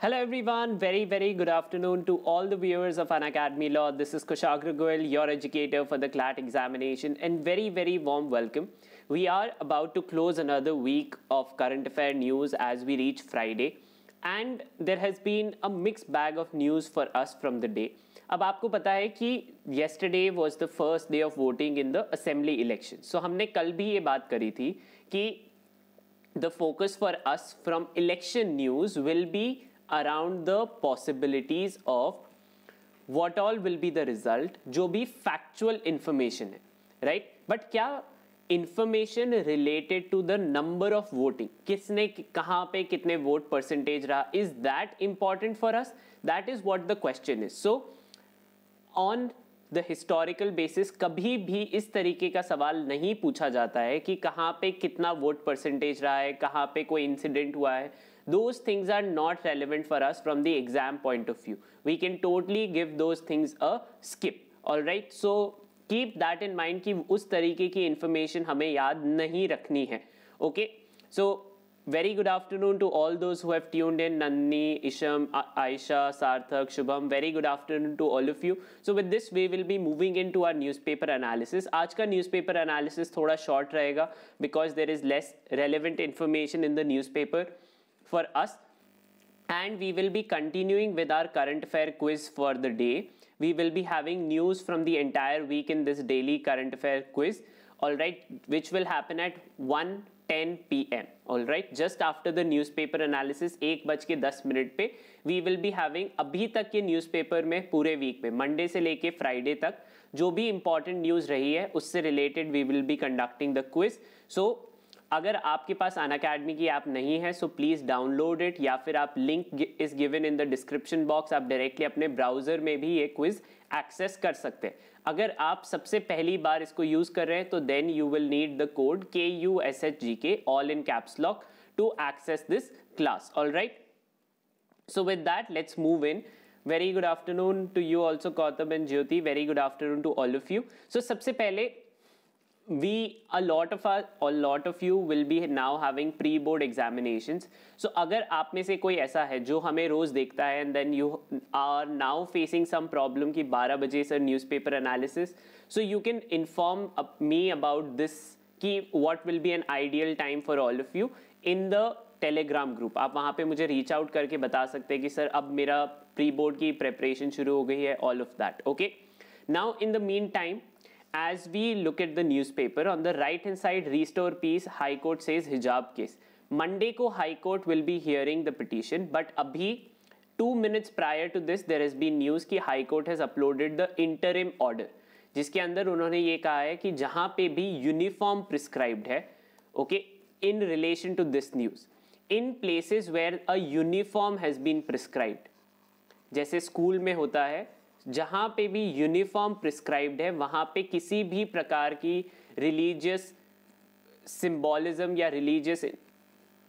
Hello everyone, very very good afternoon to all the viewers of Unacademy Law. This is Kushagra Goel, your educator for the CLAT examination and very very warm welcome. We are about to close another week of current affair news as we reach Friday and there has been a mixed bag of news for us from the day. अब आपको पता है कि yesterday was the first day of voting in the assembly election. So हमने कल भी ये बात करी थी कि the focus for us from election news will be around the possibilities of what all will be the result जो भी फैक्चुअल इंफॉर्मेशन है राइट right? बट क्या information related to the number of voting किसने कहाँ पे कितने vote percentage रहा? Is that important for us that is what the question is so on the historical basis कभी भी इस तरीके का सवाल नहीं पूछा जाता है कि कहाँ पे कितना वोट परसेंटेज रहा है, कहाँ पे कोई इंसिडेंट हुआ है। Those things are not relevant for us from the exam point of view we can totally give those things a skip all right so keep that in mind कि उस तरीके की information हमें याद नहीं रखनी है okay so very good afternoon to all those who have tuned in Nandini, Isham, Aisha, Sarthak, Shubham very good afternoon to all of you so with this we will be moving into our newspaper analysis आज का newspaper analysis थोड़ा short रहेगा because there is less relevant information in the newspaper for us and we will be continuing with our current affair quiz for the day. We will be having news from the entire week in this daily current affair quiz, all right, which will happen at 1 10 pm all right just after the newspaper analysis एक बज के दस minute पे we will be having अभी तक के newspaper में पूरे week में Monday से लेके Friday तक जो भी important news रही है उससे related we will be conducting the quiz so अगर आपके पास अन अकेडमी की ऐप नहीं है सो प्लीज़ डाउनलोड इट या फिर आप link is given in the description box आप डायरेक्टली अपने ब्राउज़र में भी ये क्विज एक्सेस कर सकते हैं। अगर आप सबसे पहली बार इसको यूज़ कर रहे हैं तो then you will need the code K U S H G K all in caps lock to access this class all right so with that let's move in very good afternoon to you also Gautam and Jyoti very good afternoon to all of you so सबसे पहले we a lot of us a lot of you will be now having pre board examinations so agar aap mein se koi aisa hai jo hame roz dekhta hai and then you are now facing some problem ki 12 baje sir newspaper analysis so you can inform me about this कि what will be an ideal time for all of you in the Telegram group आप वहाँ पे मुझे reach out करके बता सकते हैं कि सर अब मेरा प्री बोर्ड की प्रेपरेशन शुरू हो गई है all of that okay now in the meantime as we look at the newspaper on the right hand side restore peace high court says hijab case monday ko high court will be hearing the petition but abhi 2 minutes prior to this there has been news ki high court has uploaded the interim order जिसके अंदर उन्होंने ये कहा है कि जहाँ पे भी यूनिफॉर्म प्रिस्क्राइब्ड है okay in relation to this news in places where a uniform has been prescribed जैसे स्कूल में होता है जहाँ पे भी यूनिफॉर्म प्रिस्क्राइब्ड है, वहाँ पे किसी भी प्रकार की रिलीजियस सिंबॉलिज्म या रिलीजियस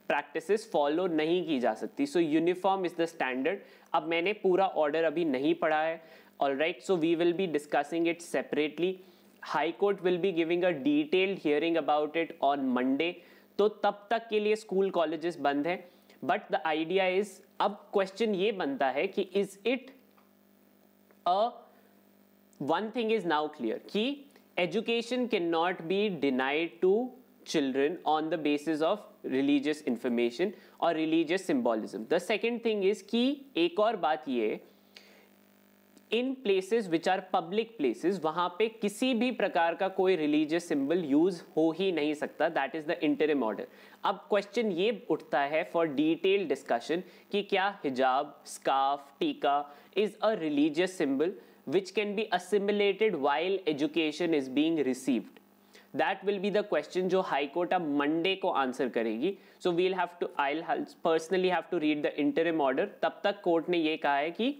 प्रैक्टिसेस फॉलो नहीं की जा सकती। So uniform is the standard अब मैंने पूरा ऑर्डर अभी नहीं पढ़ा है। All right so we will be discussing it separately high court will be giving a detailed hearing about it on Monday तो तब तक के लिए स्कूल कॉलेजेस बंद हैं। बट द आइडिया इज़ अब क्वेश्चन ये बनता है कि is it a one thing is now clear key education cannot be denied to children on the basis of religious information or religious symbolism the second thing is कि एक और बात ये in places which are public places वहाँ पे किसी भी प्रकार का कोई रिलीजियस सिंबल यूज़ हो ही नहीं सकता that is the interim order अब क्वेश्चन ये उठता है फॉर डिटेल डिस्कशन कि क्या hijab scarf tika is a religious symbol which can be assimilated while education is being received that will be the question जो हाईकोर्ट अब Monday को answer करेगी. So we'll have to I personally have to read the interim order तब तक court ने ये कहा है कि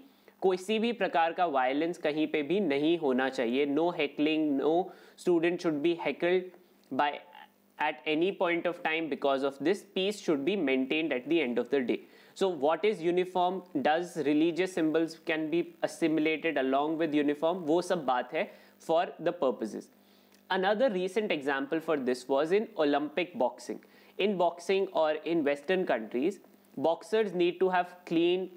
किसी भी प्रकार का वायलेंस कहीं पे भी नहीं होना चाहिए. No heckling no student should be heckled by at any point of time because of this peace should be maintained at the end of the day. So what is uniform? Does religious symbols can be assimilated along with uniform? wo sab baat hai for the purposes. Another recent example for this was in olympic boxing. In boxing or in western countries boxers need to have clean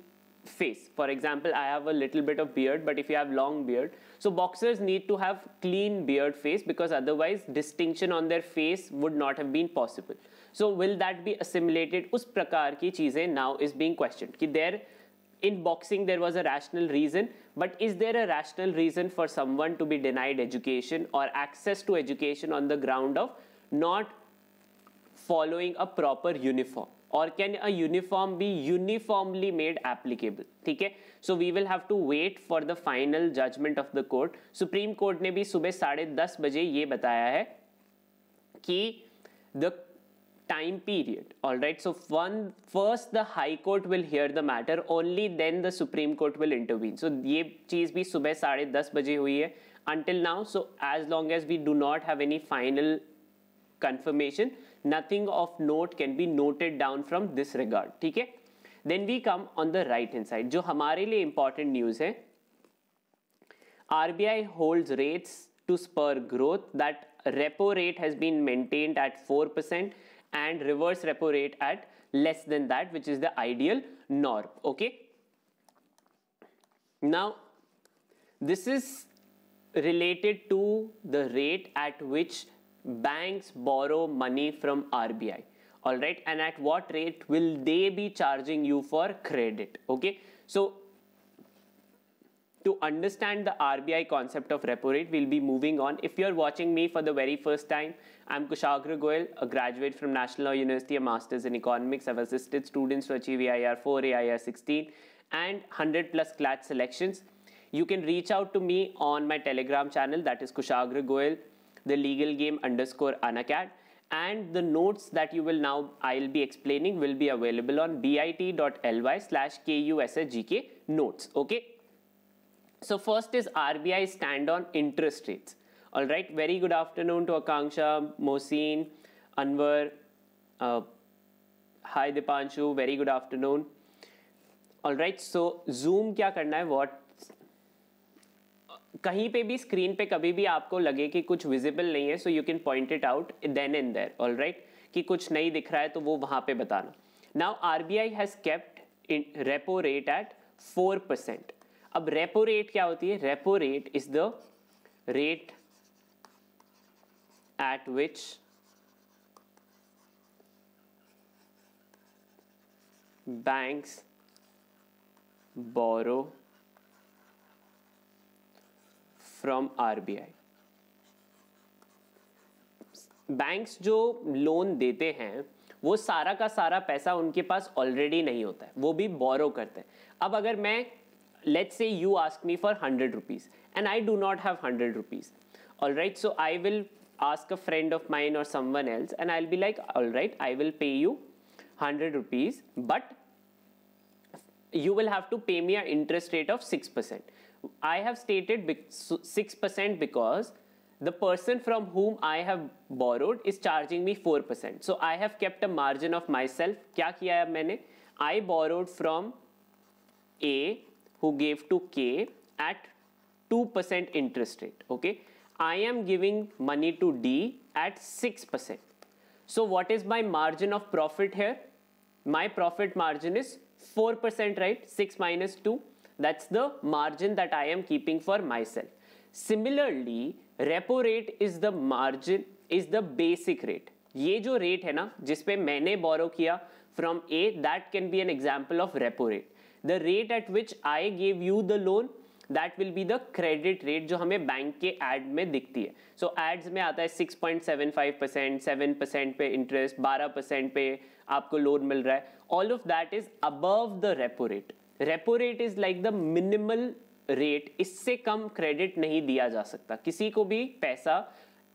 face. For example, I have a little bit of beard, but if you have long beard, so boxers need to have clean beard face because otherwise distinction on their face would not have been possible. So will that be assimilated? उस प्रकार की चीजें now is being questioned कि there in boxing there was a rational reason but is there a rational reason for someone to be denied education or access to education on the ground of not following a proper uniform और can a uniform be uniformly made applicable ठीक है? So we will have to wait for the final judgement of the court Supreme Court ने भी सुबह साढ़े दस बजे ये बताया है कि the time period all right so one first the high court will hear the matter only then the Supreme Court will intervene so ये चीज़ भी सुबह साढ़े दस बजे हुई है। Until now so as long as we do not have any final confirmation nothing of note can be noted down from this regard ठीक है then we come on the right hand side जो हमारे लिए important news है RBI holds rates to spur growth that repo rate has been maintained at 4% and reverse repo rate at less than that which is the ideal norm okay now this is related to the rate at which banks borrow money from RBI. All right. And at what rate will they be charging you for credit? Okay. So to understand the RBI concept of repo rate, we'll be moving on. If you're watching me for the very first time, I'm Kushagra Goel, a graduate from National Law University, a master's in economics. I've assisted students to achieve AIR 4, AIR 16, and 100 plus CLAT selections. You can reach out to me on my Telegram channel, that is Kushagra Goel the legal game underscore anacat and the notes that you will now I'll be explaining will be available on bit.ly slash kussgk notes okay? So first is RBI stand on interest rates. All right very good afternoon to Akanksha Mohsin Anwar uh, hi Dipanshu very good afternoon. All right so zoom kya karna hai? What कहीं पे भी screen पे कभी भी आपको लगे कि कुछ विजिबल नहीं है so you can point it out then in there all right कि कुछ नहीं दिख रहा है तो वो वहाँ पे बताना। Now R B I has kept in repo rate at four percent अब रेपो रेट क्या होती है? Repo rate is the rate at which banks borrow from RBI banks जो लोन देते हैं, वो सारा का सारा पैसा उनके पास ऑलरेडी नहीं होता है। वो भी बोरो करते हैं। अब अगर मैं let say you ask me for hundred rupees and I do not have hundred rupees all right so I will ask a friend of mine और someone else and I be like all right I will pay you hundred rupees but you will have to pay me a interest rate of six percent I have stated 6% because the person from whom I have borrowed is charging me 4%. So I have kept a margin of myself. क्या किया है मैंने? I borrowed from A who gave to K at 2% interest rate. Okay. I am giving money to D at 6%. So what is my margin of profit here? My profit margin is 4%, right? 6 minus 2. That's the margin that I am keeping for myself. Similarly, repo rate is the margin, is the basic rate. ये जो rate है ना जिसपे मैंने borrow किया from a that can be an example of repo rate the rate at which I gave you the loan that will be the credit rate जो हमें bank के एड में दिखती है सो so, एड्स में आता है 6.75 परसेंट सेवन परसेंट पे इंटरेस्ट 12 परसेंट पे आपको लोन मिल रहा है all of that is above the repo rate repo rate is like the minimal rate इससे कम क्रेडिट नहीं दिया जा सकता। किसी को भी पैसा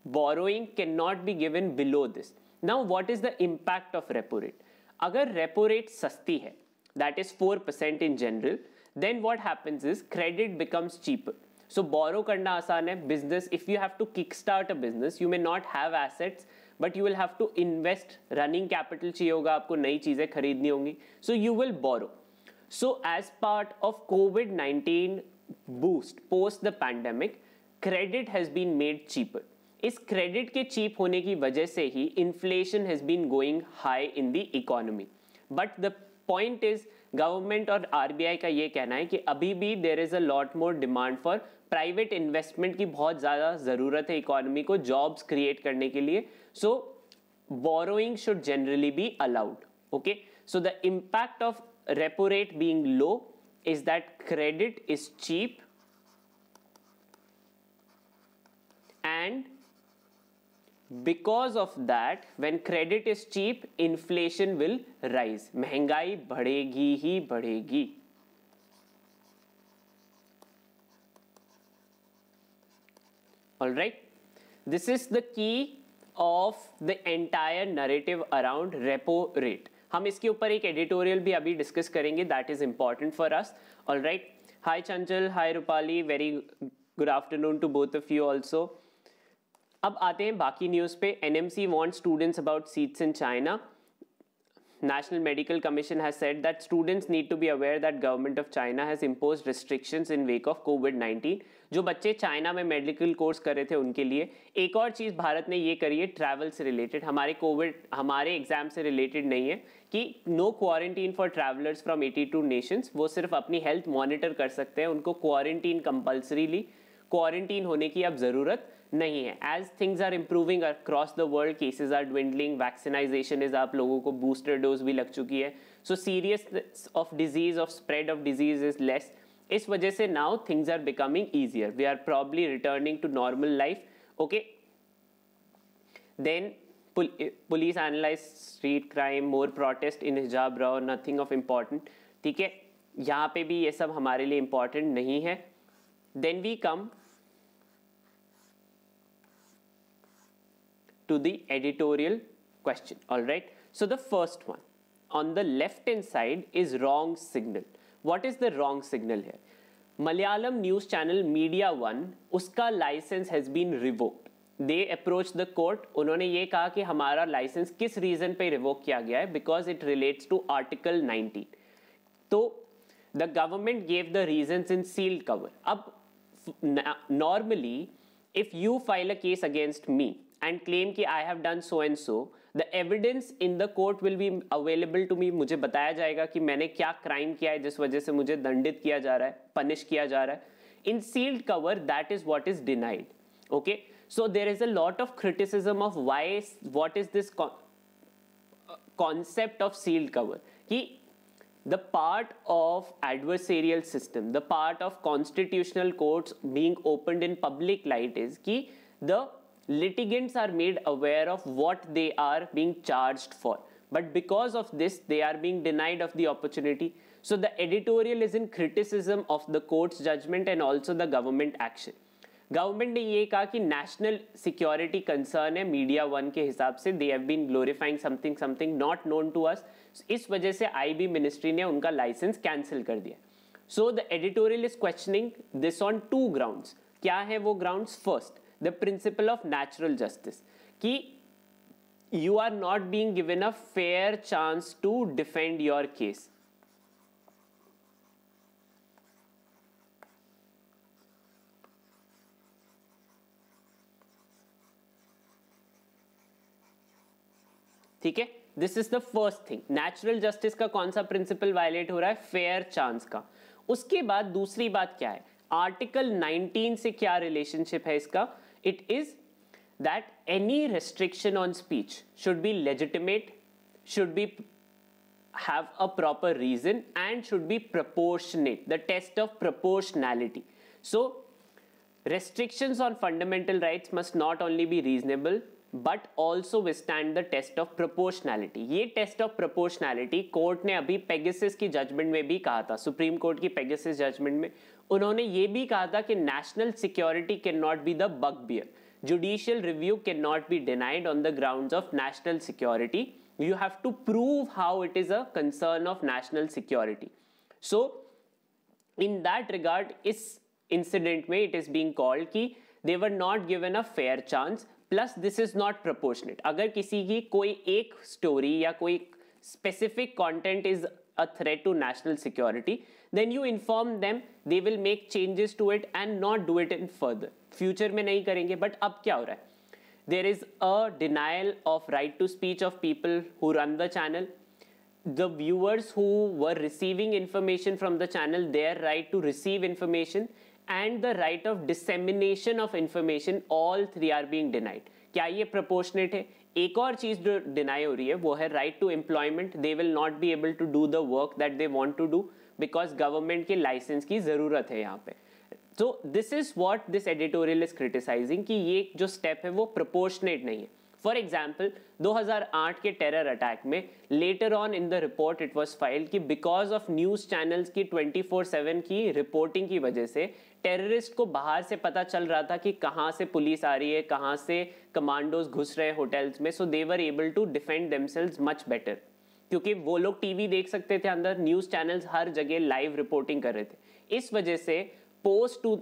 borrowing can not be given below this now what is the impact of repo rate अगर रेपो रेट सस्ती है that is four percent in general then what happens is credit becomes cheaper so borrow करना आसान है। Business if you have to kick start a business you may not have assets but you will have to invest running capital चाहिए होगा आपको, नई चीज़ें खरीदनी होंगी। So you will borrow So as part of COVID-19 boost post the pandemic, credit has been made cheaper. इस credit के cheap होने की वजह से ही inflation has been going high in the economy but the point is government और RBI का ये कहना है कि अभी भी there is a lot more demand for private investment की बहुत ज़्यादा ज़रूरत है इकोनॉमी को जॉब्स क्रिएट करने के लिए. So borrowing should generally be allowed okay so the impact of repo rate being low is that credit is cheap and because of that when credit is cheap inflation will rise महंगाई बढ़ेगी ही बढ़ेगी all right this is the key of the entire narrative around repo rate हम इसके ऊपर एक editorial भी अभी discuss करेंगे that is important for us all right hi Chanchal hi Rupali very good afternoon to both of you also अब आते हैं बाकी न्यूज़ पे. N M C want students about seats in China National Medical Commission has said that students need to be aware that government of China has imposed restrictions in wake of COVID-19. जो बच्चे China में medical course कर रहे थे उनके लिए. एक और चीज़ भारत ने ये करी है ट्रैवल से रिलेटेड हमारे कोविड हमारे एग्ज़ाम से रिलेटेड नहीं है. कि no quarantine for travellers from 82 nations वो सिर्फ़ अपनी हेल्थ मॉनिटर कर सकते हैं, उनको क्वारंटीन कंपल्सरीली क्वारंटीन होने की अब ज़रूरत नहीं है। As things are improving across the world cases are dwindling vaccinisation is आप लोगों को बूस्टर डोज भी लग चुकी है। So serious of disease of spread of disease is less इस वजह से now things are becoming easier we are probably returning to normal life okay then police analyse street crime more protest in hijab रहो nothing of important ठीक है? यहाँ पे भी ये सब हमारे लिए इंपॉर्टेंट नहीं है। Then we come to the editorial question all right so the first one on the left and side is wrong signal what is the wrong signal है Malayalam news channel media one उसका licence has been revoked they approach the court उन्होंने ये कहा कि हमारा licence किस reason पे revoke किया गया है? Because it relates to article 19 तो the government gave the reason in sealed cover अब normally if you file a case against me and claim कि I have done so and so the evidence in the court will be available to me मुझे बताया जाएगा कि मैंने क्या crime किया है, जिस वजह से मुझे दंडित किया जा रहा है पनिश किया जा रहा है। In sealed cover that is what is denied okay So there is a lot of criticism of why, what is this con uh, concept of sealed cover. He, the part of adversarial system, the part of constitutional courts being opened in public light is key. the litigants are made aware of what they are being charged for. But because of this, they are being denied of the opportunity. So the editorial is in criticism of the court's judgment and also the government action. Government ने ये कहा कि national security concern है media one के हिसाब से. They have been glorifying something something not known to us इस वजह से आईबी मिनिस्ट्री ने उनका लाइसेंस कैंसिल कर दिया. So the editorial is questioning this on two grounds क्या है वो grounds first the principle of natural justice कि you are not being given a fair chance to defend your case. ठीक है? This is the first thing natural justice का कौन सा principle violate हो रहा है? फेयर चांस का। उसके बाद दूसरी बात क्या है? आर्टिकल 19 से क्या रिलेशनशिप है इसका? It is that any restriction on speech should be legitimate should be have a proper reason and should be proportionate the test of proportionality so restriction on fundamental right must not only be reasonable but also withstand the test of proportionality ये test of proportionality court ने अभी Pegasus की judgement में भी कहा था। Supreme court की Pegasus judgement में उन्होंने ये भी कहा था कि national security can not be the bugbear judicial review can not be denied on the ground of national security you have to prove how it is a concern of national security so in that regard इस incident में it is being called की they were not given a fair chance plus this is not proportionate. अगर किसी की कोई एक story या कोई specific content is a threat to national security then you inform them they will make changes to it and not do it in further future में नहीं करेंगे बट अब क्या हो रहा है? There is a denial of right to speech of people who run the channel the viewers who were receiving information from the channel their right to receive information and the right of dissemination of information, all three are being denied. क्या ये proportionate है? एक और चीज़ जो deny हो रही है, वो है right to employment they will not be able to do the work that they want to do because government के लाइसेंस की ज़रूरत है यहाँ पे. तो this is what this editorial is criticising कि ये जो स्टेप है वो प्रपोर्शनेट नहीं है. फॉर एग्ज़ाम्पल 2008 के टेरर अटैक में later on in the report it was filed कि बिकॉज़ ऑफ़ न्यूज़ चैनल्स की 24/7 की रिपोर्टिंग की वजह से टेररिस्ट को बाहर से पता चल रहा था कि कहाँ से पुलिस आ रही है, कहाँ से कमांडोज घुस रहे होटल्स में so they were able to defend themselves much better क्योंकि वो लोग टीवी देख सकते थे अंदर न्यूज़ चैनल्स हर जगह लाइव रिपोर्टिंग कर रहे थे। इस वजह से post to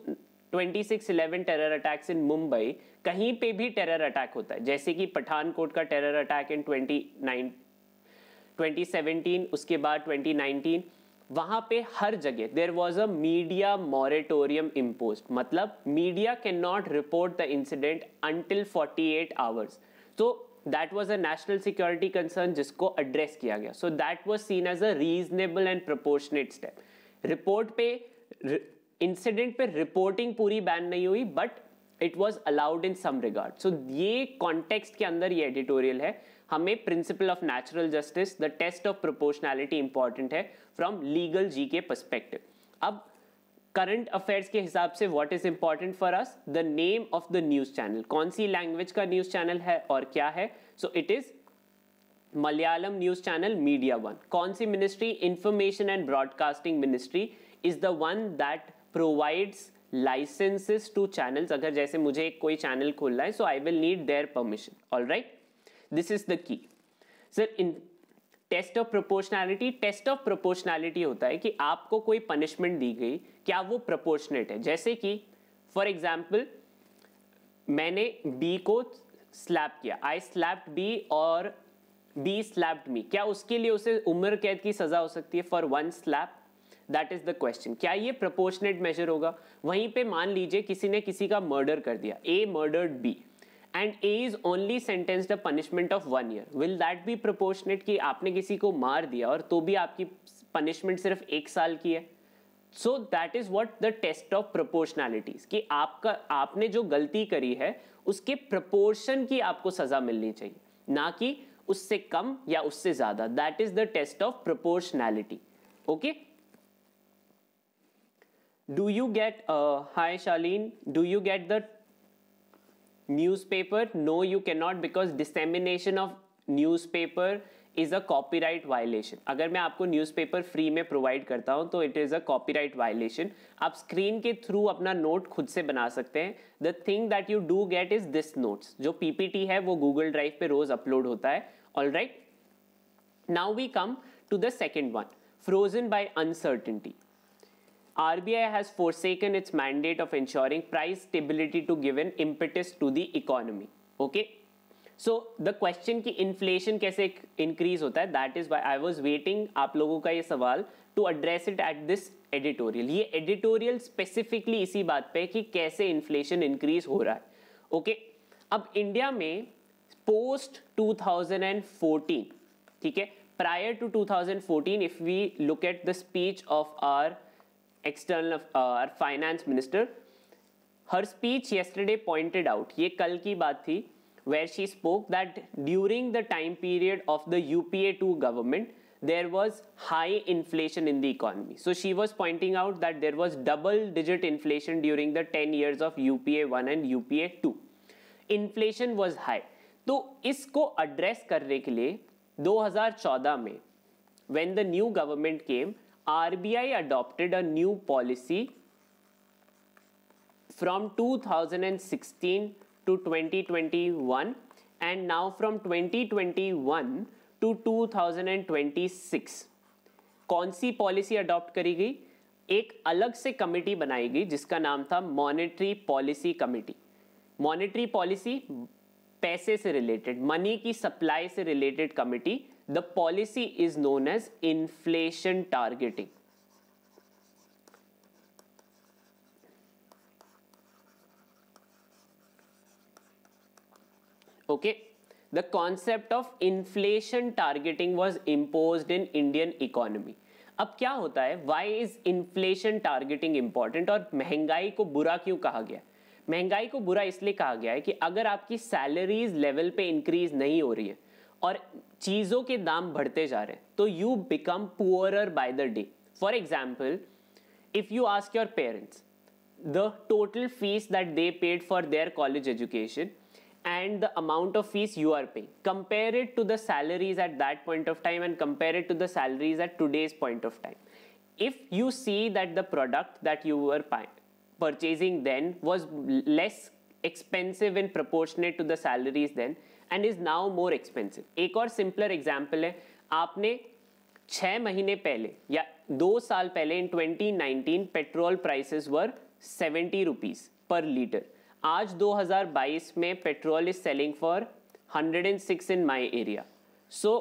2611 terror attacks in Mumbai कहीं पे भी टेरर अटैक होता है। जैसे कि पठानकोट का टेरर अटैक इन 29 2017 उसके बाद 2019 वहाँ पे हर जगह there was a media moratorium impose मतलब media can not report the incident until 48 hours तो that was a national security concern जिसको एड्रेस किया गया। So that was seen as a reasonable and proportionate step report पे incident पे reporting पूरी ban नहीं हुई but it was allowed in some regard so ये कॉन्टेक्स्ट के अंदर ये एडिटोरियल है हमें principle of natural justice the test of proportionality important है फ्रॉम लीगल जी के परस्पेक्टिव अब करंट अफेयर्स के हिसाब से what is important for us the name of the news channel कौन सी लैंग्वेज का न्यूज़ चैनल है और क्या है so it is Malayalam news channel media one कौन सी ministry information and broadcasting ministry is the one that provides licences to channels अगर जैसे मुझे कोई चैनल खोलना है so I will need their permission all right this is the key sir in test of proportionality test of proportionality होता है कि आपको कोई पनिशमेंट दी गई, क्या वो प्रोपोर्शनेट है? जैसे कि फॉर एग्ज़ाम्पल मैंने बी को स्लैप किया। आई स्लैप्ड बी और बी स्लैप्ड मी क्या उसके लिए उसे उम्र कैद की सजा हो सकती है? For one slap that is the question क्या ये प्रपोर्शनेट मेजर होगा? वहीं पे मान लीजिए किसी ने किसी का मर्डर कर दिया A murdered B and A is only sentence the punishment of one year will that be proportionate कि आपने किसी को मार दिया और तो भी आपकी पनिशमेंट सिर्फ़ एक साल की है? So that is what the test of proportionalities कि आपका, आपने जो गलती करी है, उसके प्रपोर्शन की आपको सजा मिलनी चाहिए। ना कि उससे कम या उससे ज़्यादा। That is the test of proportionality okay do you get uh, hi Charlene do you get the newspaper? No you cannot because dissemination of newspaper is a copyright violation अगर मैं आपको न्यूज़पेपर फ्री में provide करता हूँ तो it is a copyright violation आप screen के through अपना नोट खुद से बना सकते हैं। The thing that you do get is this notes जो पीपीटी है वो गूगल ड्राइव पे रोज अपलोड होता है। All right now we come to the second one frozen by uncertainty RBI has forsaken its mandate of ensuring price stability to give an impetus to the economy. Okay. So the question की inflation कैसे increase होता है that is I was waiting आप लोगों का ये सवाल to address it at this editorial ये एडिटोरियल स्पेसिफिकली इसी बात पे कि कैसे इन्फ्लेशन इंक्रीज हो रहा है ओके okay? अब इंडिया में पोस्ट 2014 ठीक है prior to 2014 if we look at the speech of our external finance minister her speech yesterday pointed out ये कल की बात थी where she spoke that during the time period of the U P A two government there was high inflation in the economy so she was pointing out that there was double digit inflation during the ten years of U P A one and U P A two inflation was high तो इसको एड्रेस करने के लिए दो हज़ार चौदह में when the new government came RBI adopted a new policy from 2016 to 2021 and now from 2021 to 2026 कौन सी पॉलिसी अडॉप्ट करी गई? एक अलग से कमिटी बनाई गई जिसका नाम था monetary policy committee monetary policy पैसे से रिलेटेड मनी की सप्लाई से related committee the policy is known as inflation targeting okay the concept of inflation targeting was impose in Indian economy अब क्या होता है? Why is inflation targeting important और महँगाई को बुरा क्यों कहा गया? महँगाई को बुरा इसलिए कहा गया है कि अगर आपकी सैलरीज लेवल पे इंक्रीज नहीं हो रही है और चीज़ों के दाम बढ़ते जा रहे हैं। तो you become poor by the day for example if you ask your parents the total fees that they paid for their college education and the amount of fees you are pay compare to the salaries at that point of time and compare to the salaries at today's point of time if you see that the product that you are purchasing then was less expensive in proportionate to the salaries then and is now more expensive एक और simpler example है, आपने छः महीने पहले या दो साल पहले in 2019 petrol prices were 70 rupees per litre आज 2022 में petrol is selling for 106 in my area so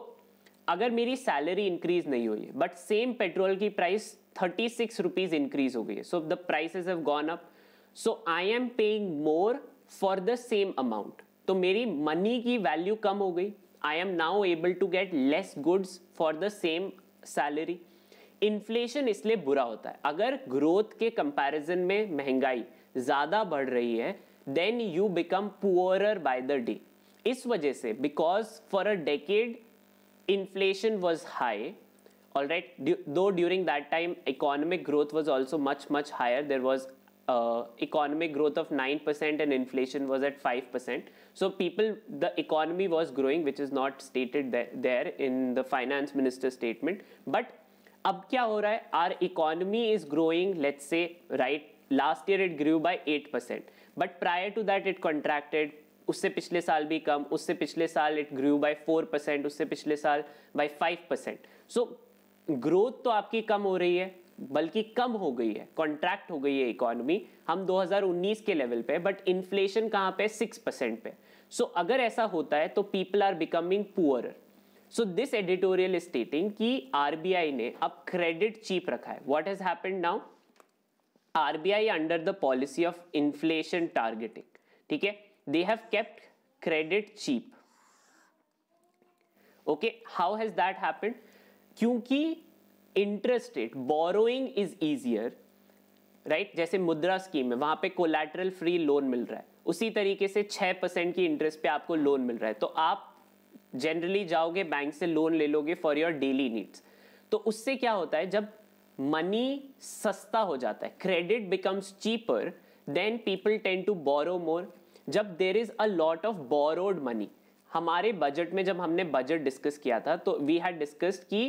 अगर मेरी सैलरी इंक्रीज नहीं हुई है बट सेम पेट्रोल की price thirty six rupees increase हो गई है so the prices have gone up so I am paying more for the same amount तो मेरी मनी की वैल्यू कम हो गई. I am now able to get less goods for the same salary inflation इसलिए बुरा होता है. अगर ग्रोथ के कंपैरिजन में महँगाई ज़्यादा बढ़ रही है then you become poorer by the day इस वजह से because for a decade inflation was high all right though during that time economic growth was also much much higher. There was uh, economic growth of 9% and inflation was at 5% so people the economy was growing which is not stated there, there in the finance minister statement. But हो रहा है? Our economy is growing let's say right last year it grew by eight percent but prior to that it contracted उससे पिछले साल भी कम उससे पिछले साल it grew by four percent उससे पिछले साल by five percent so growth तो आपकी कम हो रही है बल्कि कम हो गई है? कॉन्ट्रैक्ट हो गई है इकोनॉमी हम 2019 के लेवल पे बट इन्फ्लेशन कहाँ पे सिक्स परसेंट पे। सो so, अगर ऐसा होता है तो people are becoming poor so this editorial stating कि आरबीआई ने अब क्रेडिट चीप रखा है। What has happened now RBI under the policy of inflation targeting. ठीक है? They have kept credit cheap. Okay, how has that happened? क्योंकि interest rate borrowing is easier right जैसे Mudra scheme है, वहाँ पे कोलैटरल फ्री लोन मिल रहा है। उसी तरीके से छह परसेंट की इंटरेस्ट पे आपको लोन मिल रहा है। तो आप जनरली जाओगे बैंक से लोन ले लोगे फॉर योर डेली नीड्स तो उससे क्या होता है, जब मनी सस्ता हो जाता है credit becomes cheaper then people tend to borrow more जब there is a lot of borrowed money हमारे बजट में जब हमने बजट डिस्कस किया था तो वी हैड डिस्कस्ड की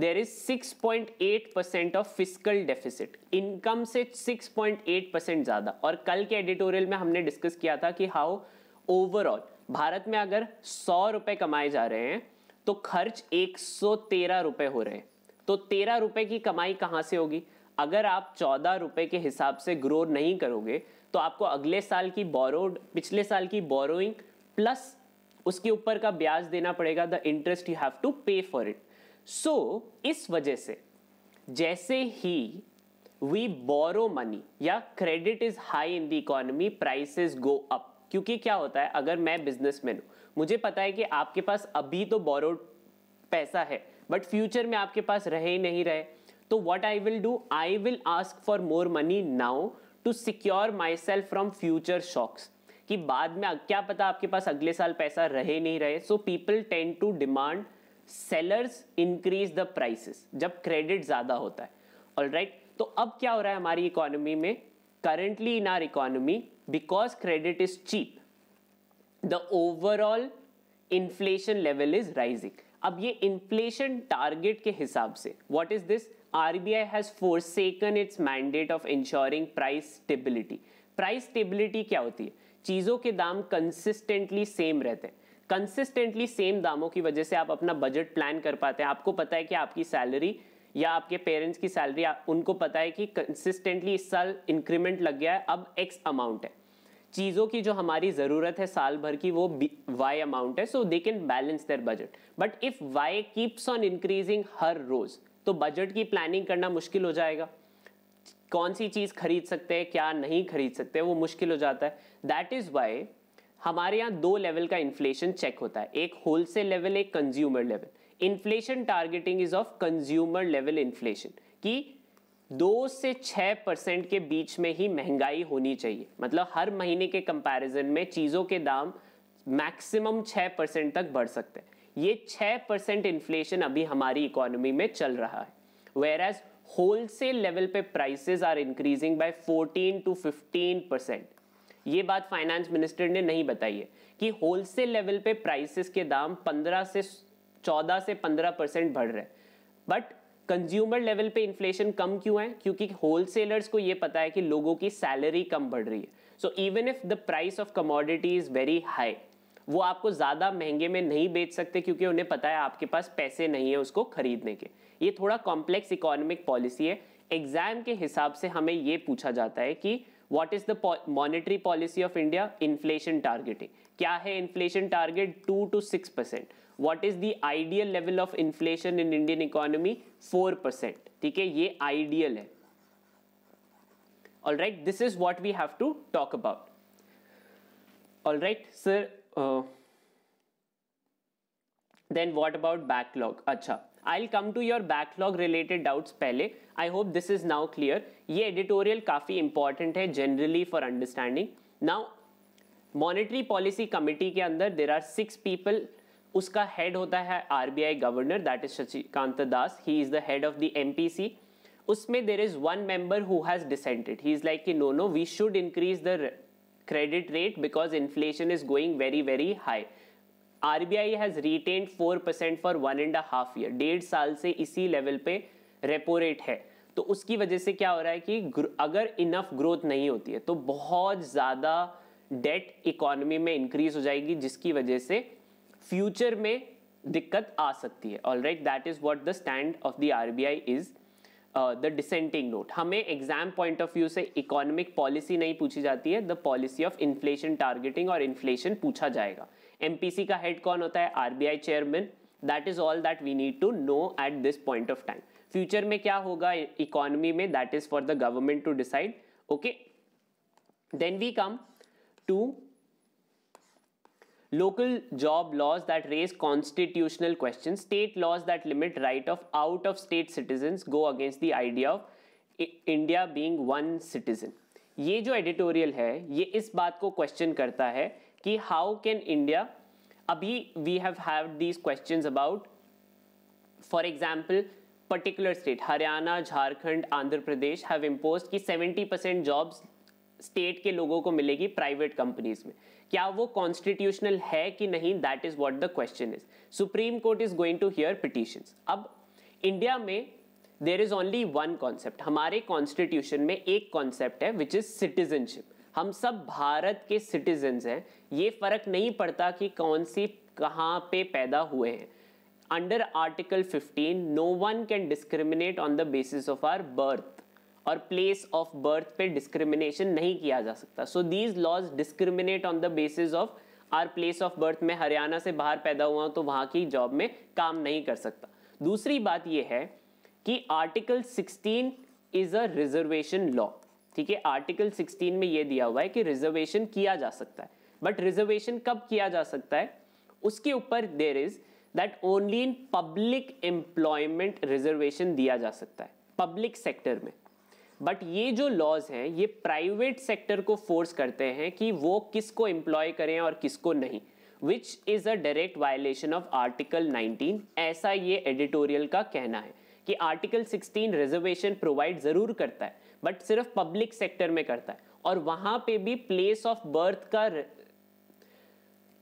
there is 6.8 percent of fiscal deficit income से 6.8 परसेंट ज़्यादा। और कल के एडिटोरियल में हमने डिस्कस किया था कि हाउ ओवरऑल भारत में अगर सौ रुपए कमाए जा रहे हैं तो खर्च एक सौ तेरह रुपए हो रहे हैं। तो तेरह रुपए की कमाई कहाँ से होगी? अगर आप चौदह रुपए के हिसाब से ग्रो नहीं करोगे तो आपको अगले साल की बोरोड पिछले साल की बोरोइंग प्लस उसके ऊपर का ब्याज देना पड़ेगा। The interest you have to pay for it so so, इस वजह से जैसे ही वी बोरो मनी या credit is high in the economy prices go up क्योंकि क्या होता है अगर मैं बिजनेसमैन हूँ मुझे पता है कि आपके पास अभी तो बोरोड पैसा है बट फ्यूचर में आपके पास रहे ही नहीं रहे तो what I will do I will ask for more money now to secure myself from future shocks कि बाद में क्या पता आपके पास अगले साल पैसा रहे नहीं रहे so people tend to demand sellers increase the prices जब क्रेडिट ज़्यादा होता है। All right? तो अब क्या हो रहा है हमारी इकोनॉमी में? Currently in our economy because credit is cheap the overall inflation level is rising अब ये इन्फ्लेशन टारगेट के हिसाब से what is this RBI has forsaken its mandate of ensuring price stability price stability क्या होती है? चीज़ों के दाम कंसिस्टेंटली सेम रहते हैं। कंसिस्टेंटली सेम दामों की वजह से आप अपना बजट प्लान कर पाते हैं। आपको पता है कि आपकी सैलरी या आपके पेरेंट्स की सैलरी उनको पता है कि कंसिस्टेंटली इस साल इंक्रीमेंट लग गया है, अब एक्स अमाउंट है। चीज़ों की जो हमारी ज़रूरत है साल भर की, वो वाई अमाउंट है so they can balance their budget but if Y keeps on increasing हर रोज़ तो बजट की प्लानिंग करना मुश्किल हो जाएगा। कौन सी चीज़ खरीद सकते हैं, क्या नहीं खरीद सकते वो मुश्किल हो जाता है। दैट इज़ वाई हमारे यहाँ दो लेवल का इन्फ्लेशन चेक होता है। एक होलसेल लेवल एक consumer level inflation targeting is of consumer level inflation कि दो से छः परसेंट के बीच में ही महँगाई होनी चाहिए। मतलब हर महीने के कंपैरिजन में चीज़ों के दाम मैक्सिमम छः परसेंट तक बढ़ सकते हैं। ये छः परसेंट इन्फ्लेशन अभी हमारी इकोनॉमी में चल रहा है। वेर एज होलसेल लेवल पे prices are increasing by 14 to 15 percent ये बात फाइनेंस मिनिस्टर ने नहीं बताई है कि होलसेल लेवल पे प्राइसेस के दाम 15 से 14 से 15 परसेंट बढ़ रहे बट कंज्यूमर लेवल पे इन्फ्लेशन कम क्यों है? क्योंकि होलसेलर्स को ये पता है कि लोगों की सैलरी कम बढ़ रही है। So even if the price of commodity is very high वो आपको ज़्यादा महँगे में नहीं बेच सकते क्योंकि उन्हें पता है आपके पास पैसे नहीं है उसको खरीदने के। ये थोड़ा कॉम्प्लेक्स इकोनॉमिक पॉलिसी है। एग्ज़ाम के हिसाब से हमें ये पूछा जाता है कि what is the monetary policy of India inflation targeting क्या है inflation target two to six percent what is the ideal level of inflation in Indian economy four percent ठीक है? ये आइडियल है. All right this is what we have to talk about all right sir then what about backlog अच्छा I come to your backlog related doubts पहले I hope this is now clear ये editorial काफ़ी important है generally for understanding now monetary policy committee के अंदर there are six people उसका head होता है RBI governor that is Shashikant Das he is the head of the MPC उसमें there is one member who has dissented he is like कि no no we should increase the credit rate because inflation is going very very high RBI has retained four percent for one and half year डेढ़ साल से इसी level पे repo rate है। तो उसकी वजह से क्या हो रहा है कि अगर इनफ ग्रोथ नहीं होती है तो बहुत ज़्यादा डेट इकोनॉमी में इंक्रीज हो जाएगी, जिसकी वजह से फ्यूचर में दिक्कत आ सकती है। All right that is what the stand of the R B I is the dissenting note हमें एग्ज़ाम पॉइंट ऑफ़ व्यू से इकोनॉमिक पॉलिसी नहीं पूछी जाती है the policy of inflation targeting और इन्फ्लेशन पूछा जाएगा। एमपीसी का हेड कौन होता है RBI chairman that is all that we need to know at this point of time future में क्या होगा इकोनॉमी में that is for the government to decide okay then we come to local job laws that raise constitutional questions state laws that limit right of out of state citizens go against the idea of india being one citizen ये जो editorial है ये इस बात को question करता है कि हाउ कैन इंडिया अभी we have have these questions about for example particular state Haryana Jharkhand Andhra Pradesh have impose कि 70 परसेंट जॉब्स स्टेट के लोगों को मिलेगी प्राइवेट कंपनीज़ में। क्या वो कॉन्स्टिट्यूशनल है कि नहीं? That is what the question is Supreme Court is going to hear petition अब इंडिया में there is only one concept हमारे कॉन्स्टिट्यूशन में एक कॉन्सेप्ट है विच इज़ सिटीजनशिप हम सब भारत के सिटीजन हैं। ये फ़र्क नहीं पड़ता कि कौन सी कहाँ पे पैदा हुए हैं। Under article 15 no one can discriminate on the basis of our birth और प्लेस ऑफ़ बर्थ पे डिस्क्रिमिनेशन नहीं किया जा सकता। So these laws discriminate on the basis of our place of birth में हरियाणा से बाहर पैदा हुआ तो वहाँ की जॉब में काम नहीं कर सकता। दूसरी बात यह है कि article 16 is a reservation law ठीक है आर्टिकल 16 में यह दिया हुआ है कि रिजर्वेशन किया जा सकता है। बट रिजर्वेशन कब किया जा सकता है? उसके ऊपर there is that only in public employment reservation दिया जा सकता है पब्लिक सेक्टर में। बट ये जो लॉज हैं, ये प्राइवेट सेक्टर को फोर्स करते हैं कि वो किसको एम्प्लॉय करें और किसको नहीं which is a direct violation of article 19 ऐसा ये एडिटोरियल का कहना है कि आर्टिकल 16 रिजर्वेशन प्रोवाइड ज़रूर करता है। बट सिर्फ़ पब्लिक सेक्टर में करता है। और वहाँ पे भी प्लेस ऑफ़ बर्थ का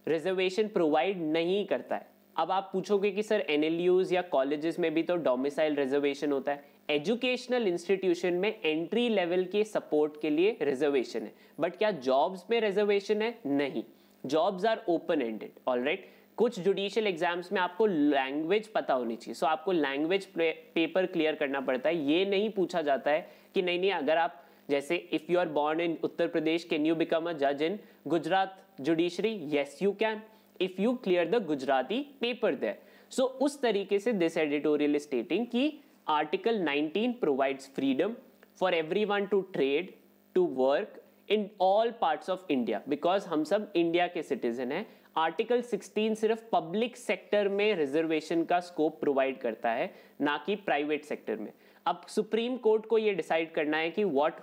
रिजर्वेशन प्रोवाइड नहीं करता है। अब आप पूछोगे कि सर एन या कॉलेजेस में भी तो डोमिसाइल रिजर्वेशन होता है। एजुकेशनल इंस्टीट्यूशन में एंट्री लेवल के सपोर्ट के लिए रिजर्वेशन है। बट क्या जॉब्स में रिजर्वेशन है? नहीं। Jobs are open ended all कुछ जुडिशियल एग्ज़ाम्स में आपको लैंग्वेज पता होनी चाहिए। सो so आपको लैंग्वेज पेपर क्लियर करना पड़ता है। ये नहीं पूछा जाता है कि नहीं नहीं अगर आप जैसे if you are born in Uttar Pradesh can you become a जज in Gujarat judiciary yes you can if you clear the Gujarati paper there so उस तरीके से दिस एडिटोरियल स्टेटिंग की Article 19 provides freedom for everyone to trade, to work in all parts of India because हम सब India के citizen हैं. Article 16 सिर्फ़ public sector में रिजर्वेशन का स्कोप प्रोवाइड करता है ना कि प्राइवेट सेक्टर में. अब सुप्रीम कोर्ट को ये डिसाइड करना है कि व्हाट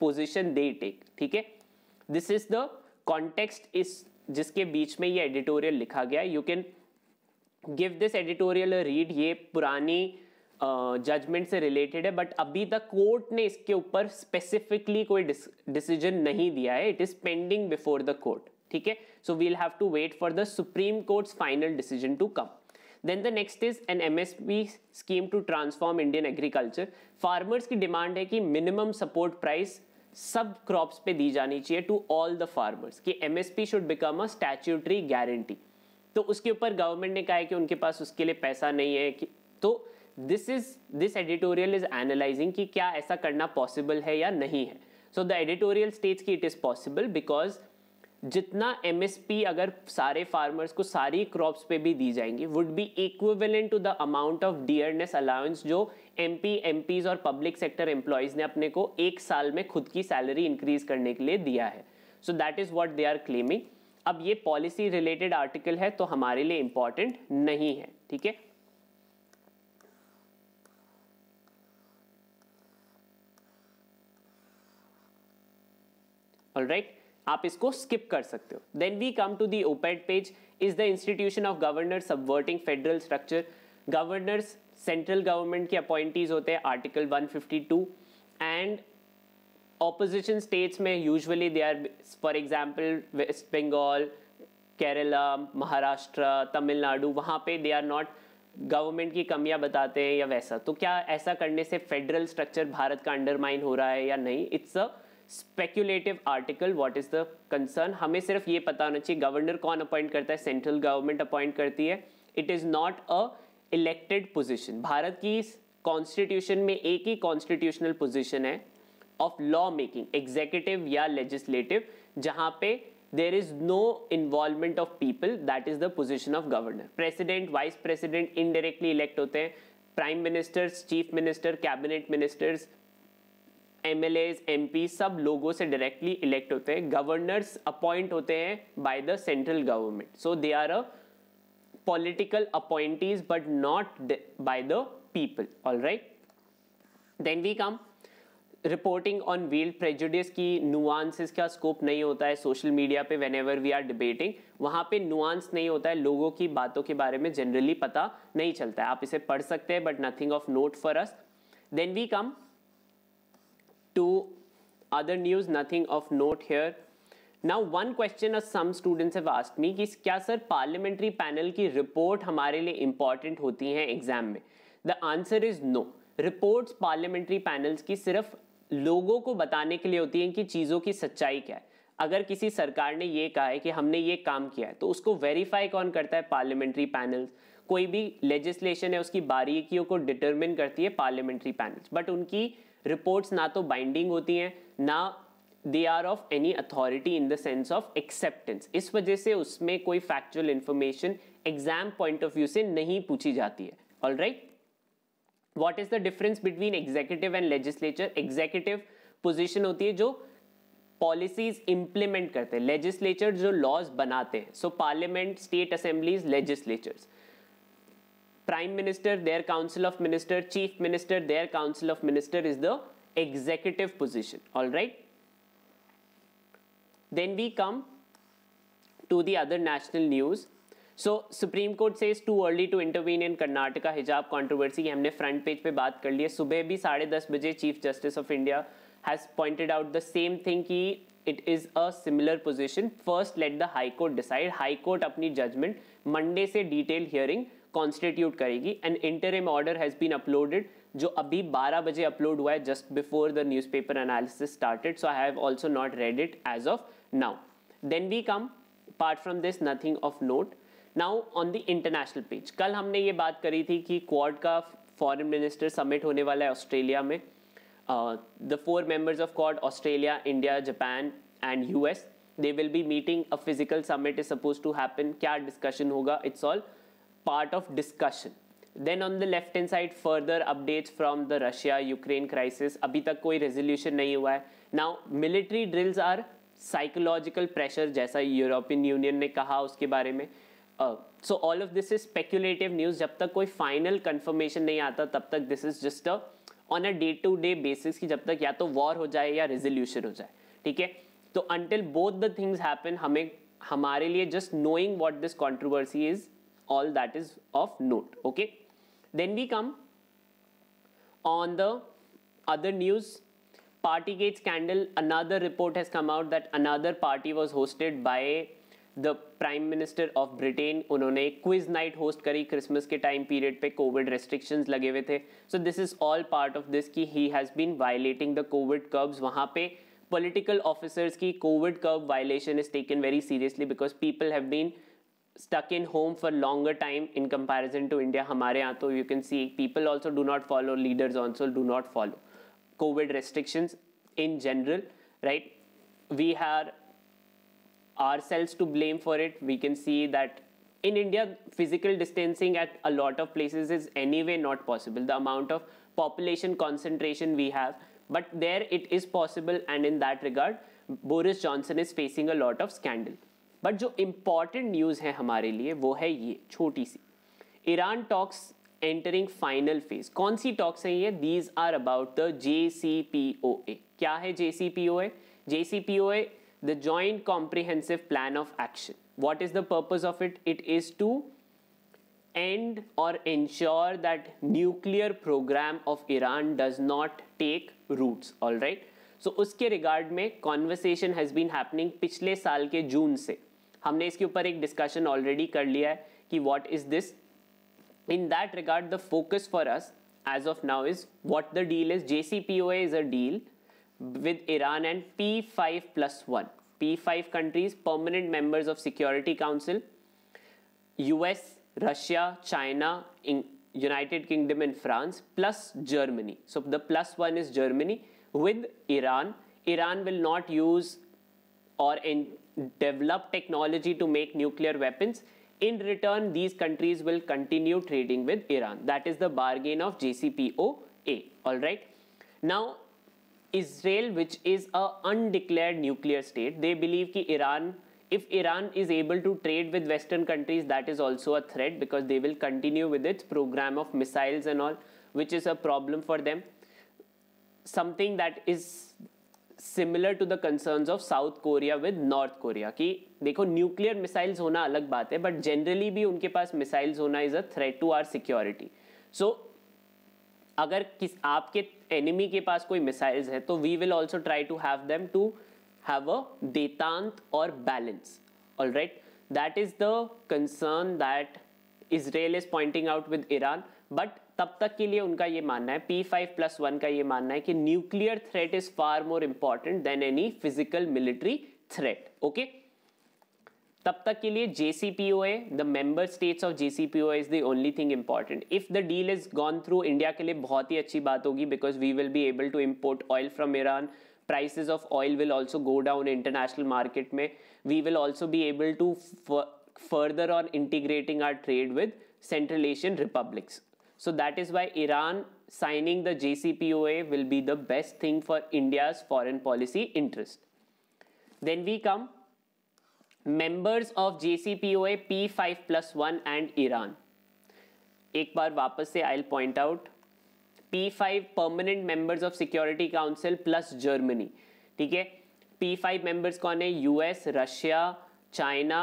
पोजीशन दे टेक ठीक है? दिस इज़ द कॉन्टेक्स्ट इस जिसके बीच में ये एडिटोरियल लिखा गया you can give this editorial read ये पुरानी जजमेंट uh, से रिलेटेड है बट अभी तक कोर्ट ने इसके ऊपर स्पेसिफिकली कोई डिसीज़न नहीं दिया है। It is pending before the court ठीक है? So we'll have to wait for the Supreme Court final decision to come then the next is an MSP scheme to transform Indian agriculture farmers की demand है कि minimum support price सब crops पे दी जानी चाहिए टू ऑल द फार्मर्स कि MSP should become a statutory guarantee तो उसके ऊपर गवर्नमेंट ने कहा है कि उनके पास उसके लिए पैसा नहीं है कि तो this is this editorial is analysing कि क्या ऐसा करना पॉसिबल है या नहीं है. सो द एडिटोरियल स्टेट्स की इट इज़ पॉसिबल बिकॉज़ जितना एमएसपी अगर सारे फार्मर्स को सारी क्रॉप्स पे भी दी जाएँगी would be equivalent to the amount of dearness allowance जो एमपी एमपीज और पब्लिक सेक्टर एम्प्लॉयज़ ने अपने को एक साल में खुद की सैलरी इंक्रीज करने के लिए दिया है। So that is what they are claiming अब ये पॉलिसी रिलेटेड आर्टिकल है तो हमारे लिए इंपॉर्टेंट नहीं है, ठीक है? राइट आप इसको स्किप कर सकते हो। Then we come to the oped page is the institution of governor subverting federal structure governors central government के अपॉइंटीज होते हैं आर्टिकल 152 एंड ऑपोजिशन स्टेट्स में usually they are for example West Bengal Kerala Maharashtra Tamil Nadu वहाँ पे they are not government की कमियाँ बताते हैं या वैसा। तो क्या ऐसा करने से फेडरल स्ट्रक्चर भारत का अंडरमाइन हो रहा है या नहीं? It's a speculative article what is the concern हमें सिर्फ़ ये पता होना चाहिए गवर्नर कौन अपॉइंट करता है? सेंट्रल गवर्नमेंट अपॉइंट करती है। It is not a elected position Bharat की कॉन्स्टिट्यूशन में एक ही कॉन्स्टिट्यूशनल पोजिशन है ऑफ़ लॉ मेकिंग एग्जीक्यूटिव या लेजिस्लेटिव जहाँ पे there is no involvement of people that is the position of governor president vice president indirectly elect होते हैं। Prime ministers chief minister cabinet ministers M L सब लोगों से directly elect होते हैं। गवर्नर्स अपॉइंट होते हैं by the central government so they are a political appointees but not by the people all right then we come reporting on wheeled prejudice की nuances का scope नहीं होता है सोशल मीडिया पे whenever we are debating वहाँ पे nuance नहीं होता है, लोगों की बातों के बारे में जनरली पता नहीं चलता है। आप इसे पढ़ सकते हैं but nothing of note for us then we come to other news, nothing of note here. Now one question some students have asked me कि क्या सर पार्लियामेंट्री पैनल की रिपोर्ट हमारे लिए इंपॉर्टेंट होती हैं एग्ज़ाम में? The answer is no reports parliamentary panels की सिर्फ़ लोगों को बताने के लिए होती हैं कि चीज़ों की सच्चाई क्या है। अगर किसी सरकार ने ये कहा है कि हमने ये काम किया है तो उसको वेरीफाई कौन करता है पार्लियामेंट्री पैनल्स कोई भी लेजिस्लेशन है उसकी बारीकियों को डिटरमिन करती है पार्लियामेंट्री पैनल्स बट उनकी रिपोर्ट्स ना तो बाइंडिंग होती हैं, ना they are of any authority in the sense of acceptance इस वजह से उसमें कोई factual information exam point of view से नहीं पूछी जाती है। All right what is the difference between executive and legislature executive position होती है जो पॉलिसीज़ इंप्लीमेंट करते हैं। लेजिस्लेचर जो लॉज बनाते हैं। So parliament state assemblies legislatures prime minister their council of minister chief minister their council of minister is the executive position all right then we come to the other national news so supreme court says too early to intervene in karnataka hijab controversy हमने front page पे बात कर ली है सुबह भी साढ़े दस बजे chief justice of India has pointed out the same thing कि it is a similar position first let the high court decide high court अपनी judgment monday से detailed hearing कॉन्स्टिट्यूट करेगी. And interim order has been uploaded जो अभी 12 बजे upload हुआ है just before the newspaper analysis started so I have also not read it as of now then we come part from this nothing of note now on the international page कल हमने ये बात करी थी कि Quad का foreign minister summit होने वाला है ऑस्ट्रेलिया में. The four members of Quad Australia India Japan and US they will be meeting a physical summit is suppose to happen क्या डिस्कशन होगा? It's all part of discussion. Then on the left hand side further updates from the Russia Ukraine crisis अभी तक कोई resolution नहीं हुआ है। Now military drills are psychological pressure जैसा European Union ने कहा उसके बारे में। So all of this is speculative news जब तक कोई फाइनल कंफर्मेशन नहीं आता, तब तक this is just a on a day to day basis कि जब तक या तो वॉर हो जाए या रेजोल्यूशन हो जाए। ठीक है? तो until both the things happen हमें, हमारे लिए just knowing what this controversy is all that is of note okay then we come on the other news partygate scandal another report has come out that another party was hosted by the prime minister of Britain उन्होंने quiz night host करी Christmas के time period पे Covid restrictions लगे हुए थे so this is all part of this कि he has been violating the COVID curbs वहाँ पे political officers की COVID curve violation is taken very seriously because people have been stuck in home for longer time in comparison to India. हमारे यहाँ तो you can see people also do not follow, leaders also do not follow COVID restrictions in general, right? We are ourselves to blame for it. We can see that in India, physical distancing at a lot of places is anyway not possible. The amount of population concentration we have, but there it is possible, and in that regard, Boris Johnson is facing a lot of scandal. But जो important news है हमारे लिए, वो है ये, छोटी सी। Iran talks entering final phase कौन सी टॉक्स है ये? These are about the J क्या है J C P O A J C P O A the joint comprehensive plan of action what is the purpose of it it is to end और ensure that nuclear programme of Iran does not take roots all right so उसके regard में conversation has been happening पिछले साल के जून से। हमने इसके ऊपर एक डिस्कशन ऑलरेडी कर लिया है कि what is this in that regard the focus for us as of now is what the deal is J C P O is a deal with Iran and P five plus one P five countries permanent members of Security Council U S Russia China United Kingdom and France plus Germany so the plus one is Germany with Iran Iran will not use और develop technology to make nuclear weapons. In return, these countries will continue trading with Iran. That is the bargain of JCPOA. All right. Now, Israel, which is a undeclared nuclear state, they believe that Iran, if Iran is able to trade with Western countries, that is also a threat because they will continue with its program of missiles and all, which is a problem for them. Something that is similar to the concerns of South Korea with North Korea कि देखो nuclear missiles होना अलग बात है but generally भी उनके पास missiles होना is a threat to our security so अगर किस, आपके एनिमी के पास कोई मिसाइल्स है तो we will also try to have them to have a detente और balance all right that is the concern that Israel is pointing out with Iran but तब तक के लिए उनका ये मानना है पी फाइव प्लस वन का ये मानना है कि nuclear threat is far more important than any physical military threat okay तब तक के लिए JCPOA the member states of JCPOA is the only thing important if the deal is gone through India के लिए बहुत ही अच्छी बात होगी because we will be able to import oil from Iran prices of oil will also go down international market mein we will also be able to further on integrating our trade with central asian republics. so that is why iran signing the jcpoa will be the best thing for india's foreign policy interest then we come members of JCPOA P5 plus 1 and Iran. एक बार वापस से I'll point out P5 permanent members of Security Council plus Germany. ठीक है P5 members कौन है US, Russia China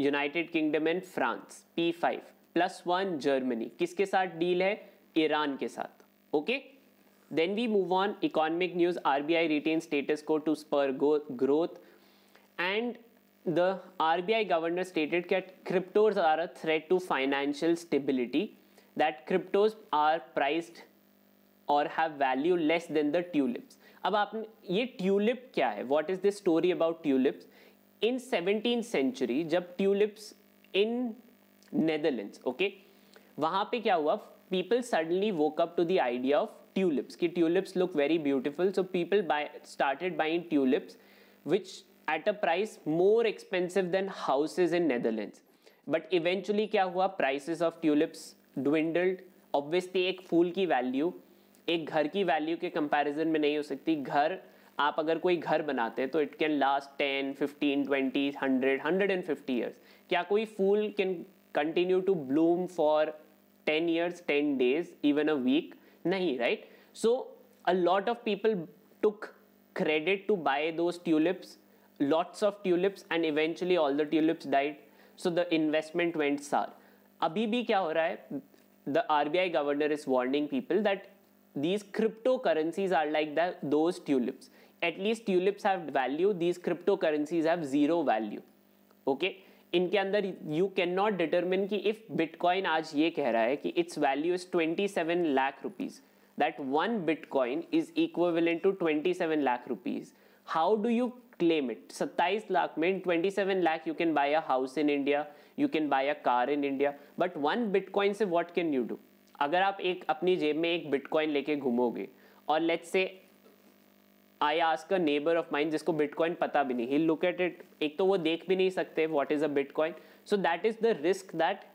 United Kingdom and France P5 plus one Germany किसके साथ deal है? ईरान के साथ. Okay then we move on economic news R B I retain status quo to spur growth and the R B I governor stated that cryptos are a threat to financial stability that cryptos are priced और have value less than the tulips अब आपने ये tulip क्या है? What is the story about tulips in seventeen century जब tulips in Netherlands okay वहाँ पे क्या हुआ? People suddenly woke up to the idea of tulips कि tulips look very beautiful so people buy started buying tulips which at a price more expensive than houses in Netherlands. But eventually क्या हुआ? Prices of tulips dwindled. Obviously एक फूल की value एक घर की value के कंपैरिजन में नहीं हो सकती। घर, आप अगर कोई घर बनाते हैं तो it can last ten fifteen twenty hundred hundred and fifty years क्या कोई फूल can continue to bloom for 10 years 10 days even a week nahi right? So a lot of people took credit to buy those tulips lots of tulips and eventually all the tulips died. So the investment went sour. Abhi bhi kya ho hai? The rbi governor is warning people that these cryptocurrencies are like those tulips. At least tulips have value these cryptocurrencies have zero value. Okay? इनके अंदर you can not determine कि if bitcoin आज ये कह रहा है कि it's value is 27 lakh rupees that one bitcoin is equivalent to 27 lakh rupees how do you claim it 27 lakh में 27 lakh you can buy a house in India you can buy a car in India but one bitcoin से what can you do अगर आप एक अपनी जेब में एक bitcoin लेके घूमोगे और let's say I ask a neighbour of mine जिसको बिटकॉइन पता भी नहीं। ही लुक एट इट एक तो वो देख भी नहीं सकते what is a bitcoin so that is the risk that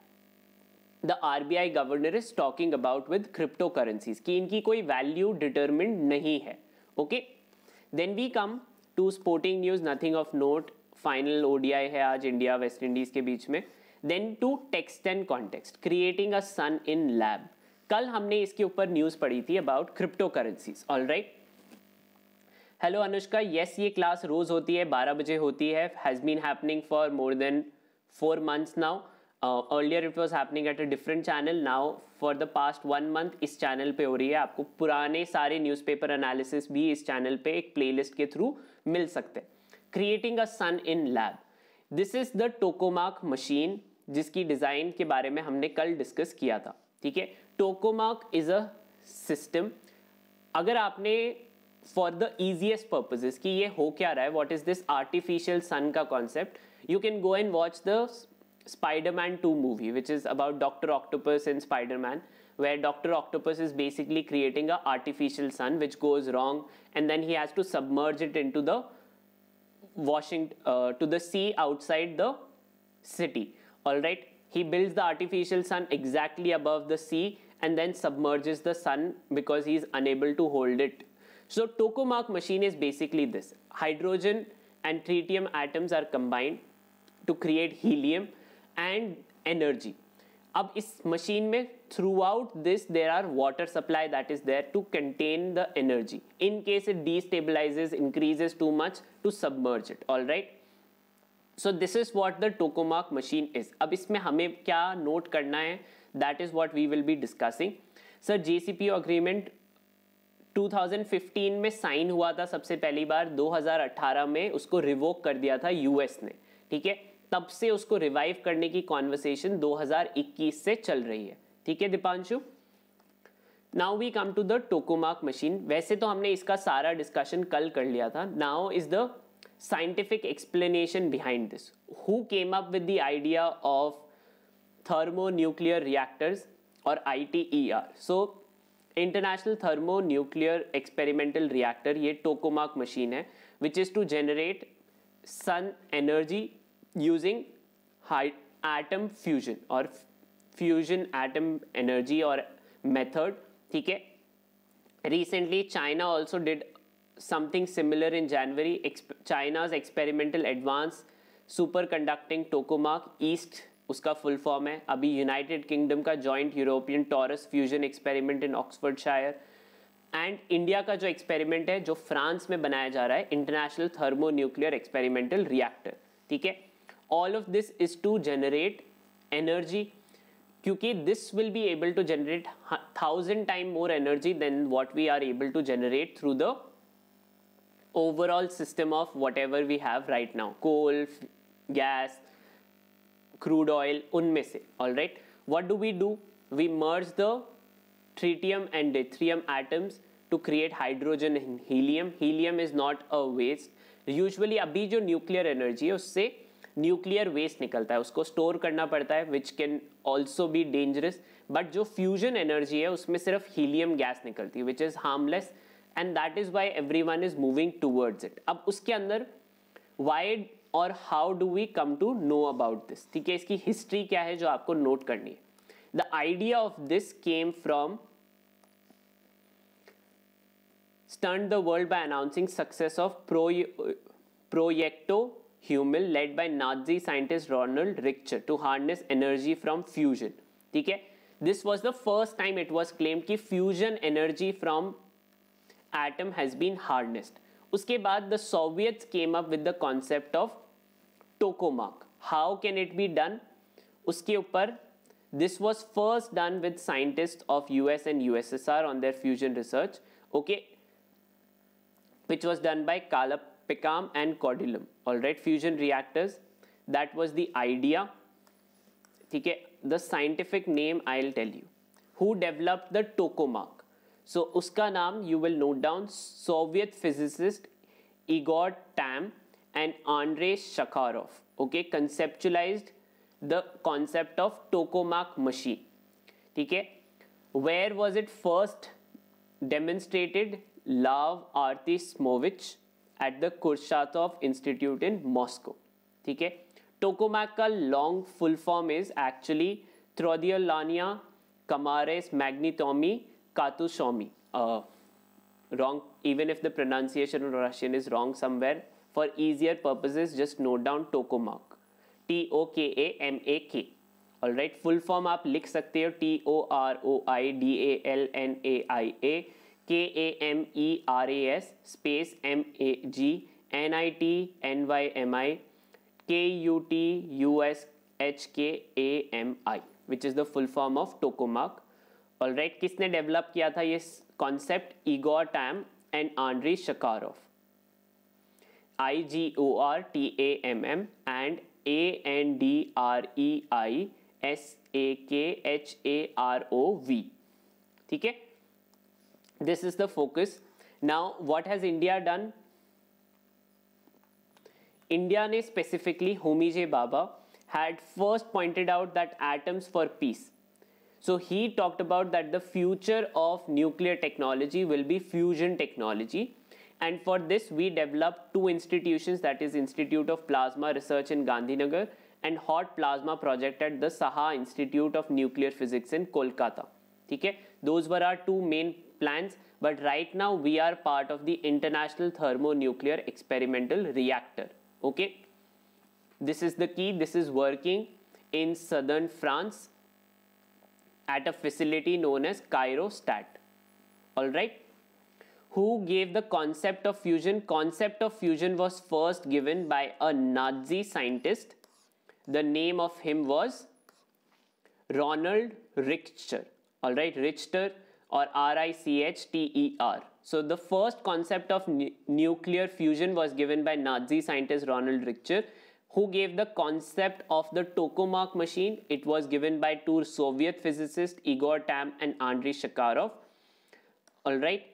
the R B I governor is talking about with cryptocurrencies की इनकी कोई वैल्यू डिटर्मिंड नहीं है। Okay then we come to sporting news nothing of note final ODI है आज India West Indies के बीच में। Then to text and context creating a sun in lab कल हमने इसके ऊपर न्यूज़ पढ़ी थी about cryptocurrencies all right hello Anushka yes ये क्लास रोज होती है, बारह बजे होती है. Has been happening for more than four months now earlier it was happening at a different channel now for the past one month इस channel पे हो रही है. आपको पुराने सारे न्यूज़पेपर एनालिसिस भी इस चैनल पे एक प्लेलिस्ट के थ्रू मिल सकते हैं. Creating a sun in lab this is the tokamak machine जिसकी डिज़ाइन के बारे में हमने कल डिस्कस किया था. ठीक है? टोकोमार्क इज़ अ सिस्टम अगर आपने फॉर द इजिएस्ट पर्पजेस कि ये हो क्या रहा है what is this artificial sun का concept you can go and watch the Spider-Man 2 movie, which is about Doctor Octopus and Spider-Man, where Doctor Octopus is basically creating a artificial sun, which goes wrong, and then he has to submerge it into the washing uh, to the sea outside the city. All right, he builds the artificial sun exactly above the sea and then submerges the sun because he is unable to hold it. So tokamak machine is basically this: hydrogen and tritium atoms are combined to create helium and energy अब इस machine में throughout this there are water supply that is there to contain the energy in case it destabilises increases too much to submerge it all right so this is what the tokamak machine is अब इसमें हमें क्या note करना है? That is what we will be discussing sir J C P agreement 2015 में sign हुआ था सबसे पहली बार 2018 में उसको रिवोक कर दिया था यूएस ने, ठीक है? तब से उसको रिवाइव करने की कॉन्वर्सेशन 2021 से चल रही है, ठीक है Deepanshu? Now we come to the tokamak machine वैसे तो हमने इसका सारा डिस्कशन कल कर लिया था। Now is the scientific explanation behind this who came up with the idea of thermonuclear reactors और I T E R so international thermonuclear experimental reactor ये टोकोमार्क मशीन है which is to generate sun energy using atom fusion और fusion atom energy और method ठीक है? Recently China also did something similar in January China's experimental advance superconducting tokamak east उसका full form है। अभी United Kingdom का joint European torus fusion experiment in Oxford and India का जो experiment है, जो फ्रांस में बनाया जा रहा है international thermo nuclear experimental reactor ठीक है? All of this is to generate energy क्योंकि this will be able to generate thousand time more energy than what we are able to generate through the overall system of whatever we have right now coal gas crude oil उनमें से all right what do we do we merge the tritium and deuterium atoms to create hydrogen helium helium is not a waste usually अभी जो nuclear energy है, उससे nuclear waste निकलता है। उसको store करना पड़ता है which can also be dangerous but जो फ्यूजन एनर्जी है, उसमें सिर्फ़ हीलियम गैस निकलती है which is harmless and that is why everyone is moving towards it अब उसके अंदर wide और how do we come to know about this ठीक है इसकी हिस्ट्री क्या है जो आपको नोट करनी है The idea of this came from stunned the world by announcing success of Pro, Proyecto Humil led by Nazi scientist Ronald Richter to harness energy from fusion. ठीक है This was the first time it was claimed कि fusion energy from atom has been harnessed. उसके बाद the Soviets came up with the concept of tokamak. How can it be done? उसके ऊपर this was first done with scientists of US and USSR on their fusion research. Okay, which was done by Kalapikam and Cordillum. All right, fusion reactors. That was the idea. Okay, the scientific name I'll tell you. Who developed the tokamak? So uska naam you will note down Soviet physicist Igor Tamm and Andrei Sakharov, okay, conceptualized the concept of tokamak machine. Okay, where was it first demonstrated? Lav Artismovich at the Kurshatov Institute in Moscow. Okay, tokamak long full form is actually Trodiolania Kamares Magnitomi Katushomi. Uh, wrong, even if the pronunciation of Russian is wrong somewhere, for easier purpose just note down tokamak T O K A M A K all right full form आप लिख सकते हो T O R O I D A L N A I A K A M E R A S space M A G N I T N Y M I K U T U S H K A M I which is the full form of tokamak all right किसने develop किया था ये concept Igor Tamm and Andrei Sakharov I G O R T A M M and A N D R E I S A K H A R O V ठीक है this is the focus now what has india done india ne specifically homi j baba had first pointed out that atoms for peace so he talked about that the future of nuclear technology will be fusion technology and for this we developed two institutions that is institute of plasma research in gandhinagar and hot plasma project at the saha institute of nuclear physics in kolkata. Okay? Those were our two main plans but right now we are part of the international thermonuclear experimental reactor. Okay? This is the key. This is working in southern france at a facility known as Cryostat. All right. Who gave the concept of fusion? Concept of fusion was first given by a Nazi scientist. The name of him was Ronald Richter. All right, Richter or R-I-C-H-T-E-R. So the first concept of nu nuclear fusion was given by Nazi scientist Ronald Richter who gave the concept of the tokamak machine. It was given by two Soviet physicists, Igor Tam and Andrei Sakharov. All right.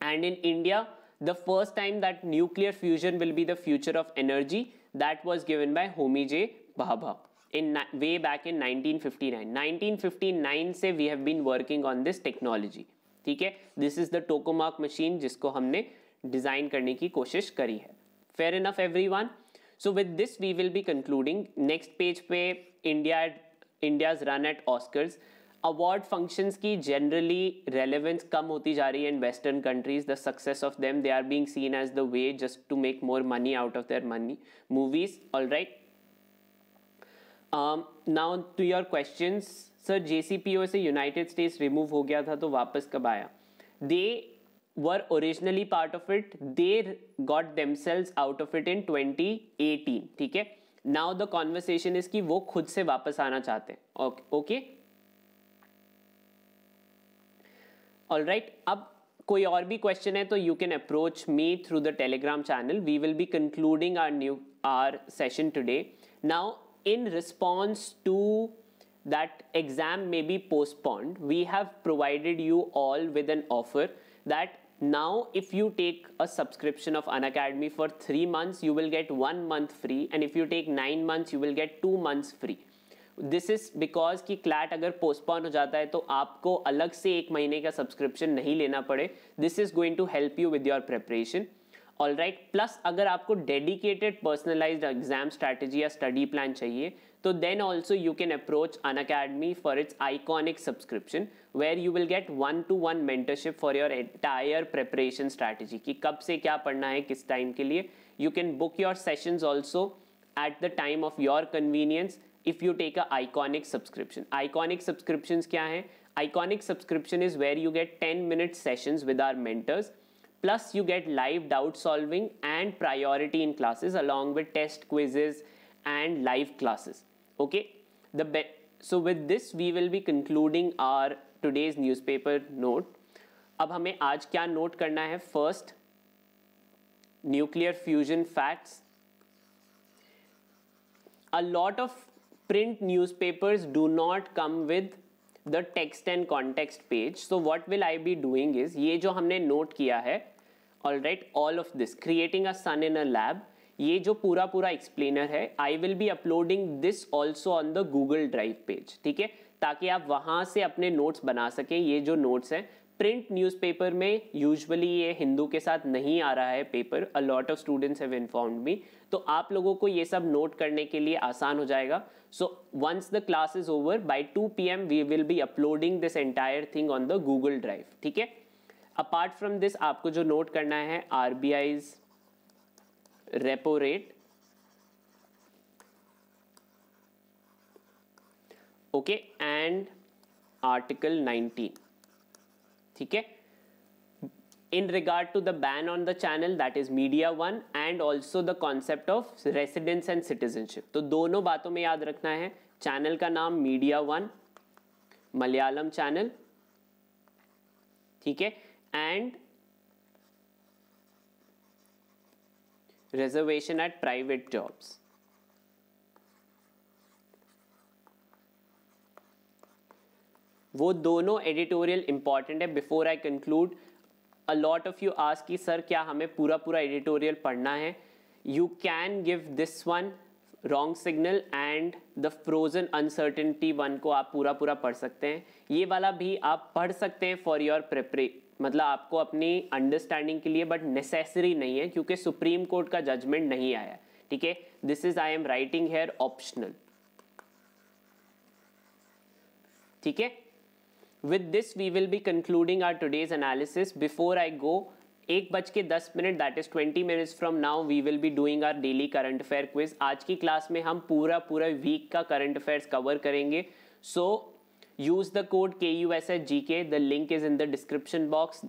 And in India, the first time that nuclear fusion will be the future of energy, that was given by Homi J. Bhabha in way back in 1959. 1959 से we have been working on this technology. ठीक है This is the tokamak machine जिसको हमने design करने की कोशिश करी है Fair enough everyone. So with this we will be concluding. Next page पे India India's run at Oscars. award functions की जनरली रेलेवेंस कम होती जा रही है in western countries the success of them they are being seen as the way just to make more money out of their money movies all right now to your question sir J C P O से United States remove हो गया था तो वापस कब आया? They were originally part of it they got them out of it in twenty ठीक है? नाउ द कॉन्वर्सेशन इज़ कि वो खुद से वापस आना चाहते हैं, okay, okay? All right right, अब कोई और भी क्वेश्चन है तो you can approach me through the Telegram channel we will be concluding our new our session today now in response to that exam may be postponed we have provided you all with an offer that now if you take a subscription of Unacademy for three months you will get one month free and if you take nine months you will get two months free this is because कि CLAT अगर postpone हो जाता है तो आपको अलग से एक महीने का सब्सक्रिप्शन नहीं लेना पड़े। This is going to help you with your preparation all right plus अगर आपको डेडिकेटेड पर्सनलाइज एग्ज़ाम स्ट्रैटेजी या स्टडी प्लान चाहिए तो then also you can approach Unacademy for its iconic subscription where you will get one to one mentorship for your entire preparation strategy कि कब से क्या पढ़ना है, किस टाइम के लिए। You can book your sessions also at the time of your convenience if you take a iconic subscription iconic subscriptions kya hai iconic subscription is where you get 10 minute sessions with our mentors plus you get live doubt solving and priority in classes along with test quizzes and live classes okay the be- so with this we will be concluding our today's newspaper note अब हमें आज क्या note करना है first nuclear fusion facts a lot of print newspapers do not come with the text and context page. So what will i be doing is, ये जो हमने note किया है, all right, all of this, creating a sun in a lab, ये जो पूरा पूरा explainer है I will be uploading this also on the Google Drive page ठीक है? ताकि आप वहाँ से अपने नोट्स बना सकें, ये जो नोट्स हैं प्रिंट न्यूज़पेपर में यूजुअली ये हिंदू के साथ नहीं आ रहा है paper a lot of students have informed me तो आप लोगों को ये सब नोट करने के लिए आसान हो जाएगा। So once the class is over by 2 PM we will be uploading this entire thing on the Google Drive ठीक है? अपार्ट फ्रॉम दिस आपको जो नोट करना है R B I's repo rate okay and article 19 ठीक है? In regard to the ban on the channel that is media one and also the concept of residence and citizenship तो दोनों बातों में याद रखना है चैनल का नाम मीडिया वन मलयालम चैनल ठीक है and reservation at private jobs वो दोनों एडिटोरियल इंपॉर्टेंट है before I conclude a lot of you आज कि, सर, क्या हमें पूरा पूरा एडिटोरियल पढ़ना है? You can give this one wrong signal and the frozen uncertainty one को आप पूरा पूरा पढ़ सकते हैं। ये वाला भी आप पढ़ सकते हैं फॉर योर प्रिपरे मतलब आपको अपनी अंडरस्टैंडिंग के लिए बट नेसेसरी नहीं है, क्योंकि सुप्रीम कोर्ट का जजमेंट नहीं आया। ठीक है? This is I am writing here optional ठीक है? With this, we will be concluding our today's analysis. Before i go, एक बज के दस minute that is twenty minutes from now we will be doing our daily current affair quiz आज की class में हम पूरा पूरा वीक का करंट अफेयर्स कवर करेंगे. So use the code K U S H G K the link is in the description box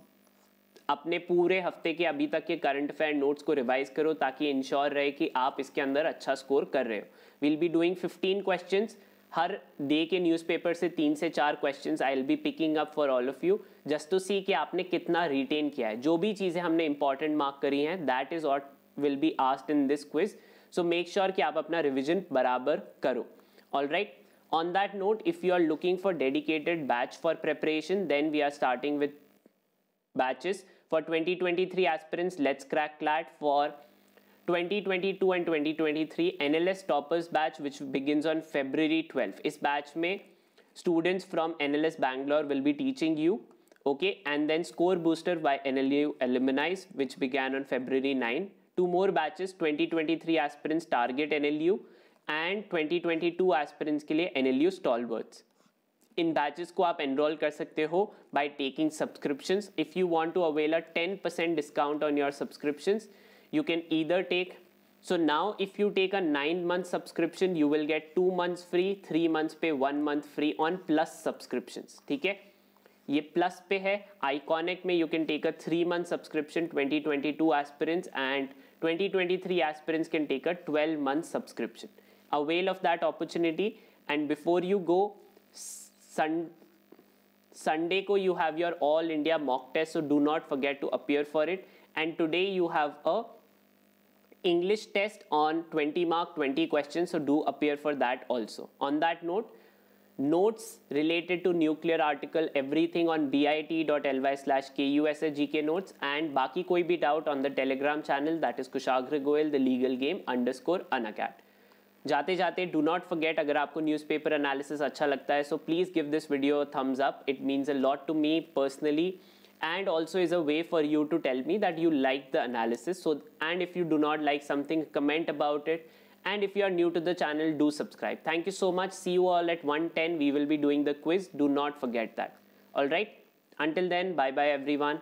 अपने पूरे हफ़्ते के अभी तक के करंट अफेयर नोट्स को रिवाइज करो ताकि इंश्योर रहे कि आप इसके अंदर अच्छा स्कोर कर रहे हो. Will be doing fifteen questions her day के न्यूज़पेपर से तीन से चार question I will be picking up for all of you just to see कि आपने कितना रिटेन किया है। जो भी चीज़ें हमने इंपॉर्टेंट मार्क करी हैं that is what will be asked in this quiz so make sure कि आप अपना रिविजन बराबर करो। All right on that note, if you are looking for dedicated batch for preparation, then we are starting with batches. For 2023 aspirants, let's crack clat for 2022 and 2023 NLS toppers batch which begins on February 12 इस batch में students from NLS Bangalore will be teaching you okay and then score booster by NLU alumni which began on February 9 two more batches 2023 aspirants target NLU and 2022 aspirants के लिए NLU stalwarts इन batches को आप enrol कर सकते हो by taking subscriptions if you want to avail a 10% discount on your subscriptions you can either take so now if you take a 9 month subscription you will get 2 months free 3 months pay 1 month free on plus subscriptions ठीक है ये plus पे है iconic में you can take a three month subscription 2022 aspirants and 2023 aspirants can take a 12 month subscription avail of that opportunity and before you go sun sunday ko you have your all india mock test so do not forget to appear for it and today you have a English test on 20 mark 20 questions so do appear for that also on that note notes related to nuclear article everything on bit.ly slash kusgk notes and baki koi bhi doubt on the telegram channel that is kushagra goel the legal game underscore anacat जाते जाते do not forget अगर आपको newspaper analysis अच्छा लगता है so please give this video thumbs up it means a lot to me personally and also is a way for you to tell me that you like the analysis. So and if you do not like something comment about it. And if you are new to the channel do subscribe. Thank you so much. See you all at 110 we will be doing the quiz. Do not forget that. All right. Until then bye bye everyone